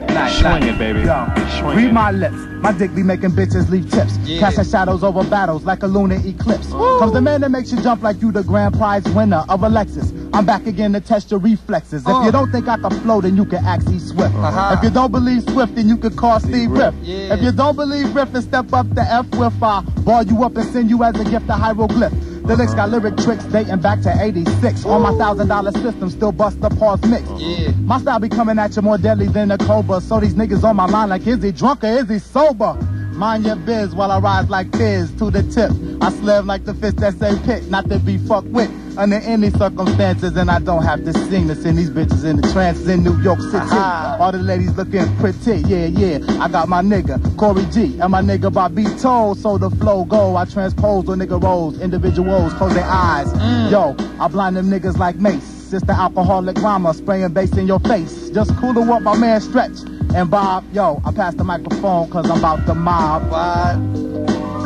Nah, Swing nah. it, baby. Yo, Swing read it. my lips. My dick be making bitches leave tips. Yeah. Casting shadows over battles like a lunar eclipse. Comes the man that makes you jump like you the grand prize winner of a Lexus. I'm back again to test your reflexes. If Uh. you don't think I can flow, then you can ask E Swift. Uh-huh. If you don't believe Swift, then you can call Steve Riff. Yeah. If you don't believe Riff, then step up the F with I ball you up and send you as a gift a hieroglyph. The licks got lyric tricks dating back to 86. On my thousand dollar system, still bust the pause mix. Yeah. My style be coming at you more deadly than a cobra. So these niggas on my line like, is he drunk or is he sober? Mind your biz while I rise like Fizz to the tip. I slam like the fist that say pit, not to be fucked with under any circumstances. And I don't have to sing to send these bitches in the trances in New York City. Aha. All the ladies looking pretty, yeah, yeah. I got my nigga, Corey G, and my nigga Bobby Told. So the flow go, I transpose when nigga rolls. Individuals close their eyes. Mm. Yo, I blind them niggas like Mace. It's the alcoholic rhymer spraying bass in your face. Just cooler what my man stretch. And Bob, yo, I pass the microphone cause I'm about to mob. What?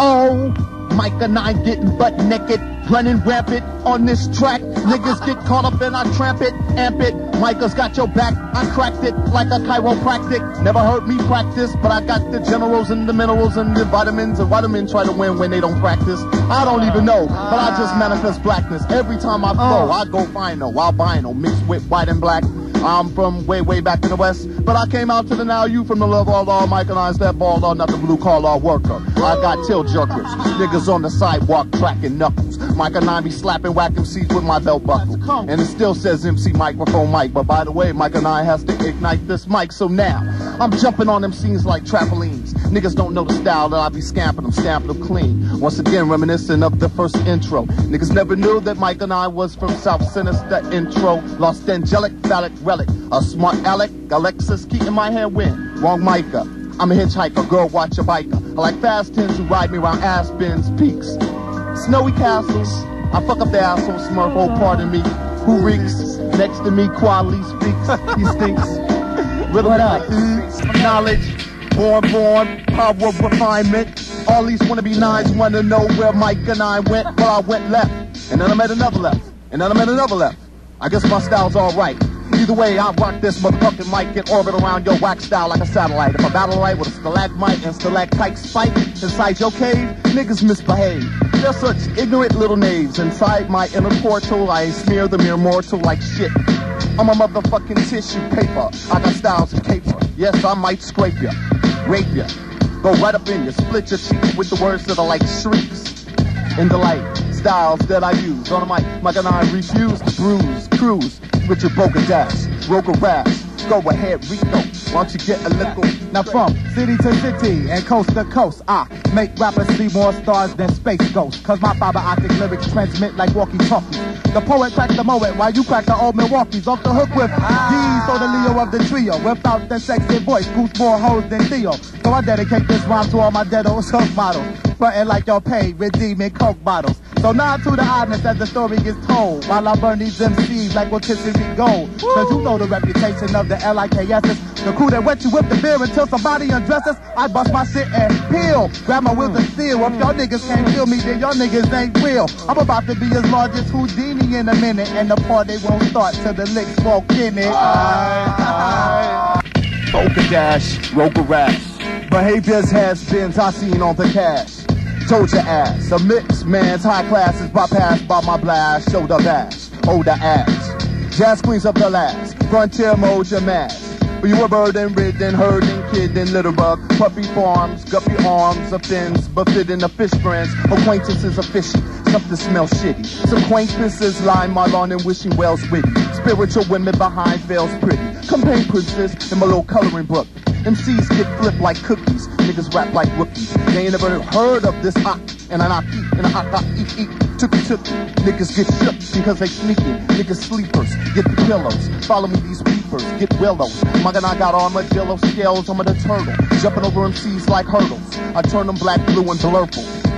Oh, Mikah Nine getting butt naked, running rampant on this track. Niggas get caught up and I tramp it, amp it. Mikah's got your back, I cracked it like a chiropractic. Never heard me practice, but I got the generals and the minerals and the vitamins. And vitamins try to win when they don't practice. I don't even know, but I just manifest blackness. Every time I flow, oh. I go final, albino, mixed with white and black. I'm from way, way back in the west, but I came out to the now you from the love all law, Mikah Nine that ball law, not the blue collar worker. I got till jerkers, niggas on the sidewalk cracking knuckles. Mikah Nine be slapping whack MCs with my belt buckle. And it still says MC microphone mic, but by the way, Mikah Nine has to ignite this mic, so now I'm jumping on them scenes like trampolines. Niggas don't know the style that I be scamping them, stamping them clean. Once again, reminiscent of the first intro. Niggas never knew that Mikah Nine was from South Sinister intro. Lost angelic phallic relic. A smart Alec, Alexis keeping my hand win. Wrong Micah. I'm a hitchhiker, girl, watch a biker. I like fast tens who ride me around Aspen's peaks. Snowy castles. I fuck up the asshole smurf, oh pardon me. Who reeks? Next to me, Quali speaks. He stinks. Rhythm What like up? knowledge, born, born, power of refinement. All these wanna be nines wanna know where Mikah Nine went. Well, I went left, and then I met another left, and then I met another left. I guess my style's alright. Either way, I rock this motherfucking mic in orbit around your wax style like a satellite. If I battle right with a stalagmite and stalactite spike inside your cave, niggas misbehave. They're such ignorant little knaves. Inside my inner portal, I smear the mere mortal like shit. I'm a motherfucking tissue paper. I got styles and caper. Yes, I might scrape ya, rape ya, go right up in ya, split your cheeks with the words that are like shrieks. In the light, styles that I use on the mic, Mikah Nine refuse to bruise, cruise, Richard Boga Dash, Roger Rash. Go ahead, Rico. Why don't you get a little? Now from city to city and coast to coast, I make rappers see more stars than space ghosts. Cause my fiber optic lyrics transmit like walkie-talkies. The poet cracked the moet while you crack the old Milwaukee's off the hook with D's or the Leo of the trio. Without that sexy voice, goose more hoes than Theo. So I dedicate this rhyme to all my deados, hook models. Frontin' like y'all paid, redeeming coke bottles. So now to the honest as the story gets told. While I burn these MCs like rotisserie gold. Cause you know the reputation of the LIKS's. The crew that wet you with the beer until somebody undresses. I bust my shit and peel. Grab my wheels and steel. If y'all niggas can't feel me, then y'all niggas ain't real. I'm about to be as large as Houdini in a minute. And the party won't start till the licks walk in it. Polka dash, roper rash. Behaviors has been I seen on the cash. Told your ass, a mix man's high classes bypassed by my blast. Shoulder bash, hold the ass. Jazz queens of the last, frontier mode your mask. But you were burden ridden, herding, kidding, little bug, puppy farms, guppy arms of fins, befitting the fish brands, acquaintances are fishy, something smells shitty. Some acquaintances line my lawn and wishing wells witty. Spiritual women behind veils pretty. Campaign princess in my little coloring book. MCs get flipped like cookies. Niggas rap like rookies. They ain't never heard of this hot and I not eat and I hot hot eat eat. Tookie tookie. Niggas get shook because they sneaking. Niggas sleepers. Get the pillows. Follow me these reapers. Get willows. Mug and I got armadillo scales. I'm a turtle. Jumping over MCs like hurdles. I turn them black, blue, and blurple.